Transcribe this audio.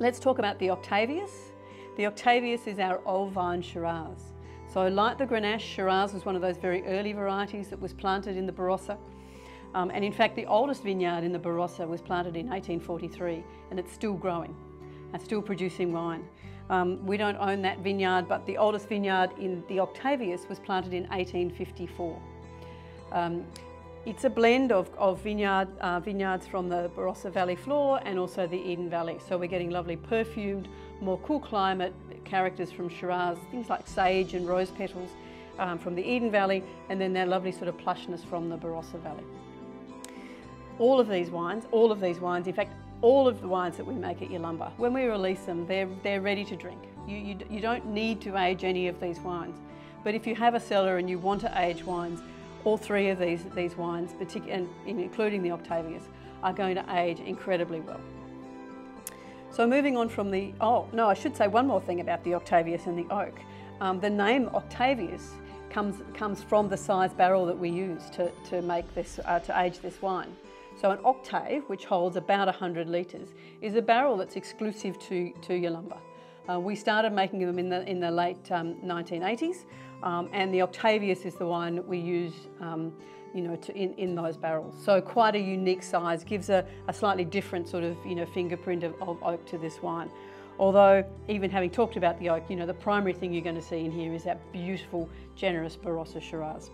Let's talk about the Octavius. The Octavius is our old vine Shiraz. So like the Grenache, Shiraz was one of those very early varieties that was planted in the Barossa. Um, and in fact, the oldest vineyard in the Barossa was planted in 1843 and it's still growing and still producing wine. Um, we don't own that vineyard, but the oldest vineyard in the Octavius was planted in 1854. Um, it's a blend of, of vineyard, uh, vineyards from the Barossa Valley floor and also the Eden Valley. So we're getting lovely perfumed, more cool climate characters from Shiraz, things like sage and rose petals um, from the Eden Valley, and then that lovely sort of plushness from the Barossa Valley. All of these wines, all of these wines, in fact, all of the wines that we make at Yalumba, when we release them, they're, they're ready to drink. You, you, you don't need to age any of these wines. But if you have a cellar and you want to age wines, all three of these, these wines, and including the Octavius, are going to age incredibly well. So moving on from the, oh no, I should say one more thing about the Octavius and the oak. Um, the name Octavius comes, comes from the size barrel that we use to, to make this, uh, to age this wine. So an octave, which holds about 100 litres, is a barrel that's exclusive to, to Yalumba. Uh, we started making them in the, in the late um, 1980s, um, and the Octavius is the that we use um, you know, to, in, in those barrels. So quite a unique size, gives a, a slightly different sort of, you know, fingerprint of, of oak to this wine. Although, even having talked about the oak, you know, the primary thing you're going to see in here is that beautiful, generous Barossa Shiraz.